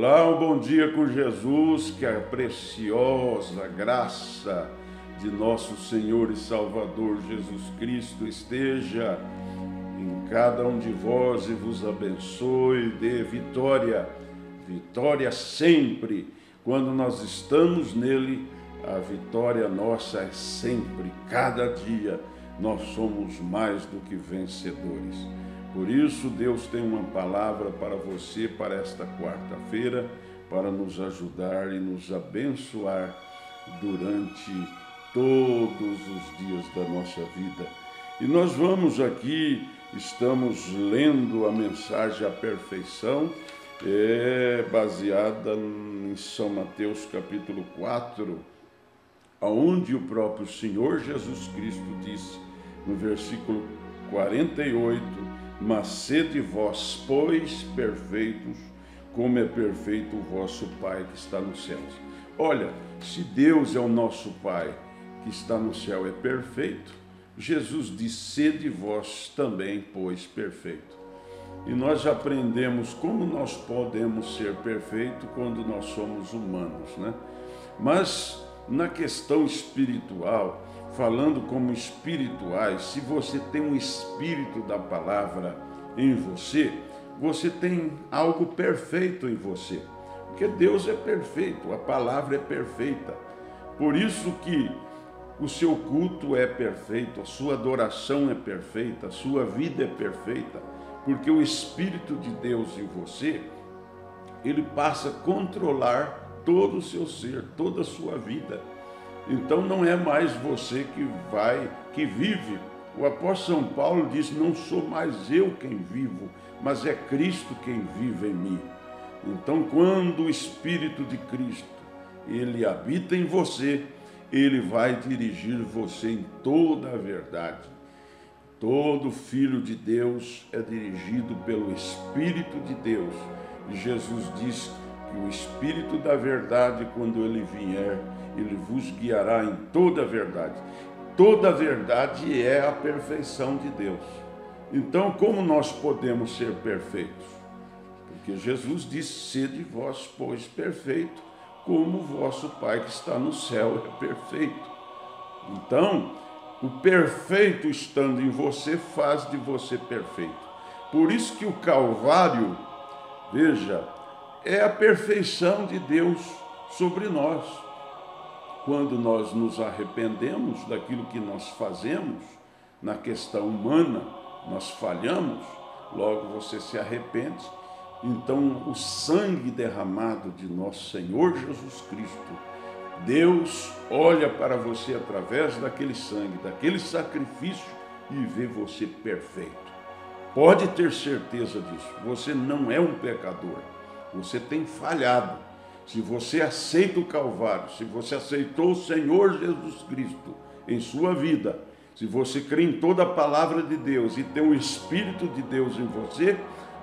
Olá, um bom dia com Jesus, que a preciosa graça de nosso Senhor e Salvador Jesus Cristo esteja em cada um de vós e vos abençoe, dê vitória, vitória sempre. Quando nós estamos nele, a vitória nossa é sempre, cada dia nós somos mais do que vencedores. Por isso, Deus tem uma palavra para você para esta quarta-feira, para nos ajudar e nos abençoar durante todos os dias da nossa vida. E nós vamos aqui, estamos lendo a mensagem à perfeição, é baseada em São Mateus capítulo 4, aonde o próprio Senhor Jesus Cristo disse, no versículo 48, mas sede vós, pois, perfeitos, como é perfeito o vosso Pai que está nos céus. Olha, se Deus é o nosso Pai que está no céu é perfeito, Jesus diz: sede vós também, pois, perfeito. E nós aprendemos como nós podemos ser perfeitos quando nós somos humanos, né? Mas na questão espiritual, falando como espirituais, se você tem um espírito da palavra em você, você tem algo perfeito em você. Porque Deus é perfeito, a palavra é perfeita. Por isso que o seu culto é perfeito, a sua adoração é perfeita, a sua vida é perfeita, porque o Espírito de Deus em você, ele passa a controlar todo o seu ser, toda a sua vida. Então não é mais você que vai, que vive. O apóstolo São Paulo diz: Não sou mais eu quem vivo, mas é Cristo quem vive em mim. Então, quando o Espírito de Cristo ele habita em você, ele vai dirigir você em toda a verdade. Todo filho de Deus é dirigido pelo Espírito de Deus. E Jesus diz que o Espírito da verdade, quando ele vier, ele vos guiará em toda a verdade. Toda a verdade é a perfeição de Deus. Então, como nós podemos ser perfeitos? Porque Jesus disse: Sede vós, pois, perfeito, como vosso Pai que está no céu é perfeito. Então, o perfeito estando em você faz de você perfeito. Por isso que o Calvário, veja, é a perfeição de Deus sobre nós quando nós nos arrependemos daquilo que nós fazemos, na questão humana, nós falhamos, logo você se arrepende. Então, o sangue derramado de nosso Senhor Jesus Cristo, Deus olha para você através daquele sangue, daquele sacrifício e vê você perfeito. Pode ter certeza disso. Você não é um pecador. Você tem falhado se você aceita o Calvário, se você aceitou o Senhor Jesus Cristo em sua vida, se você crê em toda a palavra de Deus e tem o Espírito de Deus em você,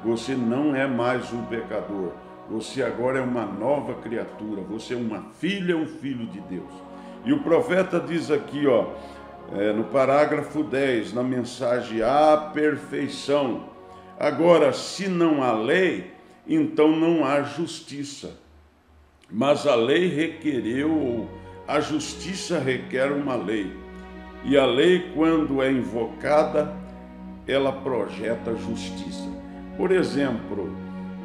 você não é mais um pecador. Você agora é uma nova criatura. Você é uma filha, um filho de Deus. E o profeta diz aqui, ó, é, no parágrafo 10, na mensagem à perfeição. Agora, se não há lei, então não há justiça. Mas a lei requereu, a justiça requer uma lei. E a lei, quando é invocada, ela projeta justiça. Por exemplo,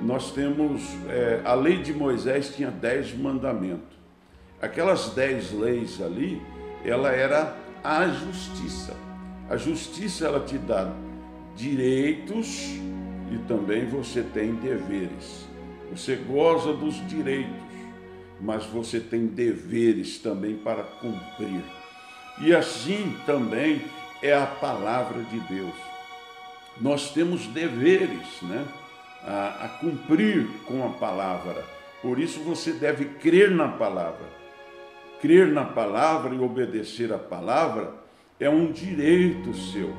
nós temos é, a lei de Moisés tinha dez mandamentos. Aquelas dez leis ali, ela era a justiça. A justiça ela te dá direitos e também você tem deveres. Você goza dos direitos mas você tem deveres também para cumprir. E assim também é a palavra de Deus. Nós temos deveres né, a, a cumprir com a palavra. Por isso você deve crer na palavra. Crer na palavra e obedecer a palavra é um direito seu,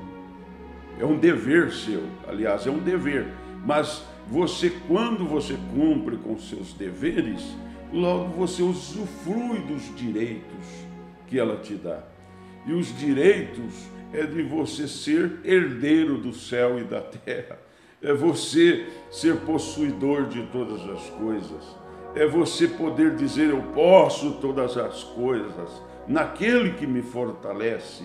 é um dever seu. Aliás, é um dever. Mas você, quando você cumpre com seus deveres, logo você usufrui dos direitos que ela te dá. E os direitos é de você ser herdeiro do céu e da terra, é você ser possuidor de todas as coisas. é você poder dizer: Eu posso todas as coisas naquele que me fortalece.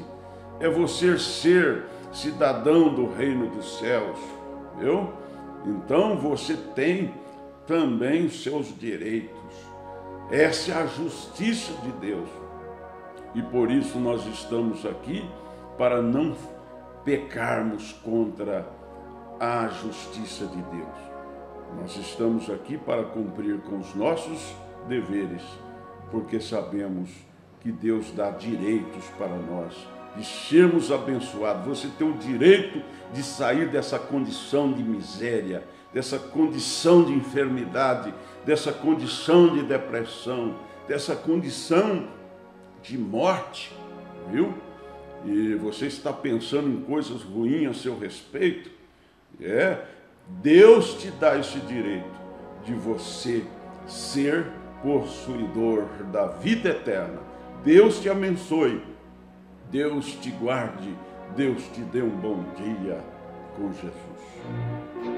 É você ser cidadão do reino dos céus, viu? Então você tem também os seus direitos. Essa é a justiça de Deus. E por isso nós estamos aqui para não pecarmos contra a justiça de Deus. Nós estamos aqui para cumprir com os nossos deveres, porque sabemos que Deus dá direitos para nós, de sermos abençoados. Você tem o direito de sair dessa condição de miséria, dessa condição de enfermidade, dessa condição de depressão, dessa condição de morte, viu? E você está pensando em coisas ruins a seu respeito, é, Deus te dá esse direito de você ser possuidor da vida eterna. Deus te abençoe, Deus te guarde, Deus te dê um bom dia com Jesus.